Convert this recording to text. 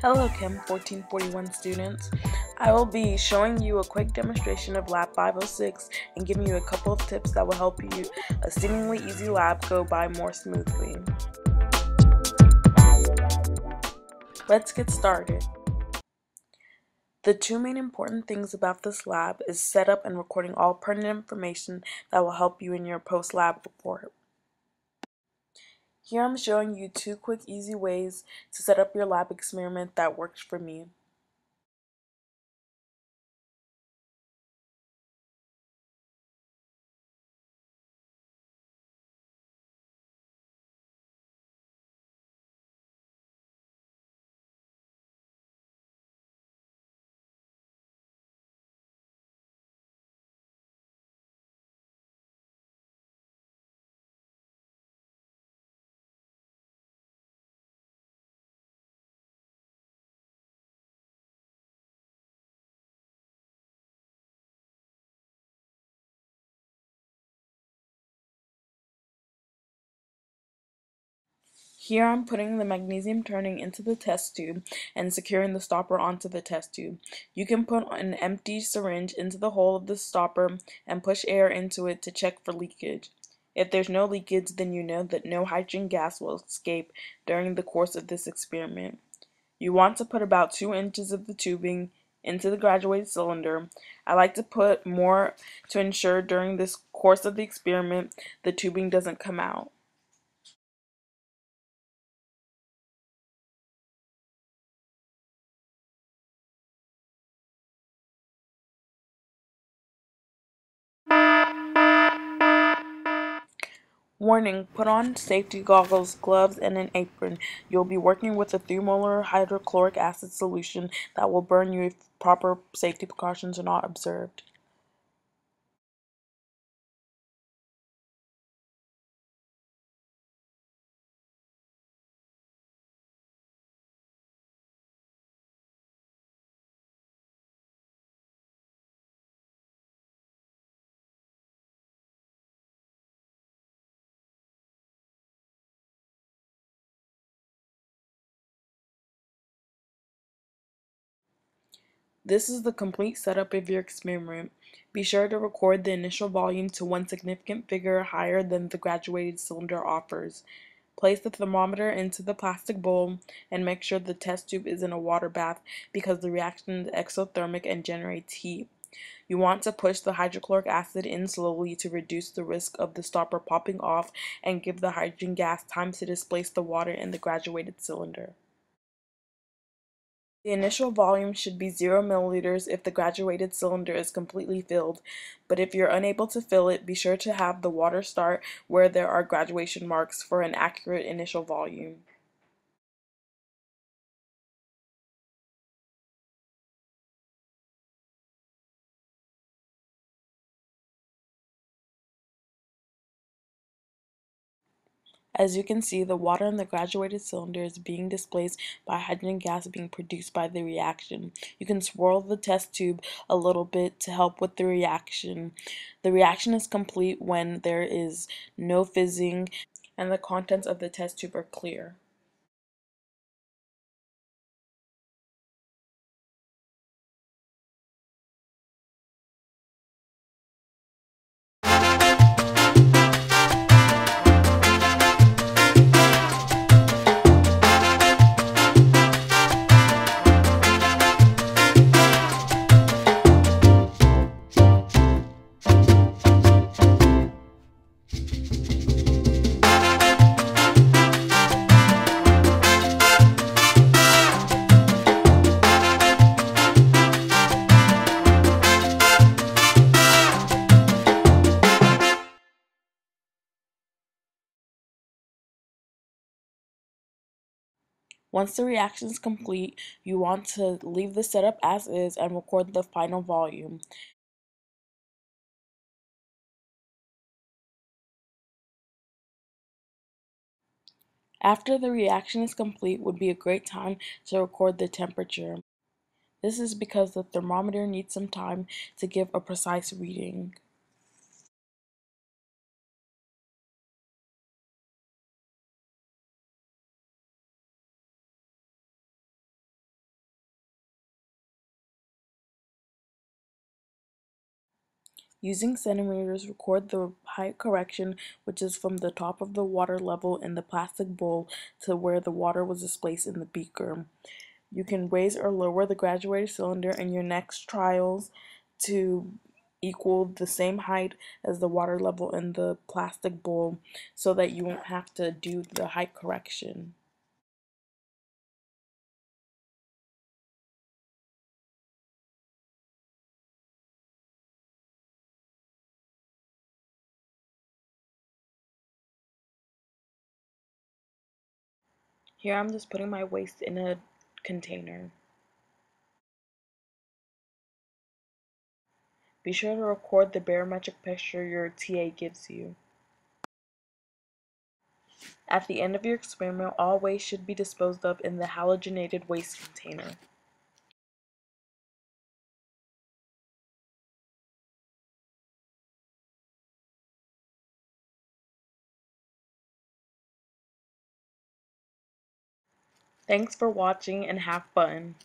Hello Chem 1441 students. I will be showing you a quick demonstration of Lab 506 and giving you a couple of tips that will help you a seemingly easy lab go by more smoothly. Let's get started. The two main important things about this lab is setup and recording all pertinent information that will help you in your post-lab report. Here I'm showing you two quick easy ways to set up your lab experiment that works for me. Here I'm putting the magnesium turning into the test tube and securing the stopper onto the test tube. You can put an empty syringe into the hole of the stopper and push air into it to check for leakage. If there's no leakage, then you know that no hydrogen gas will escape during the course of this experiment. You want to put about 2 inches of the tubing into the graduated cylinder. I like to put more to ensure during this course of the experiment the tubing doesn't come out. Warning, put on safety goggles, gloves, and an apron. You'll be working with a 3 molar hydrochloric acid solution that will burn you if proper safety precautions are not observed. This is the complete setup of your experiment. Be sure to record the initial volume to one significant figure higher than the graduated cylinder offers. Place the thermometer into the plastic bowl and make sure the test tube is in a water bath because the reaction is exothermic and generates heat. You want to push the hydrochloric acid in slowly to reduce the risk of the stopper popping off and give the hydrogen gas time to displace the water in the graduated cylinder. The initial volume should be 0 milliliters if the graduated cylinder is completely filled, but if you're unable to fill it, be sure to have the water start where there are graduation marks for an accurate initial volume. As you can see, the water in the graduated cylinder is being displaced by hydrogen gas being produced by the reaction. You can swirl the test tube a little bit to help with the reaction. The reaction is complete when there is no fizzing and the contents of the test tube are clear. Once the reaction is complete, you want to leave the setup as is and record the final volume. After the reaction is complete would be a great time to record the temperature. This is because the thermometer needs some time to give a precise reading. Using centimeters, record the height correction, which is from the top of the water level in the plastic bowl to where the water was displaced in the beaker. You can raise or lower the graduated cylinder in your next trials to equal the same height as the water level in the plastic bowl so that you won't have to do the height correction. Here I'm just putting my waste in a container. Be sure to record the barometric pressure your TA gives you. At the end of your experiment, all waste should be disposed of in the halogenated waste container. Thanks for watching and have fun.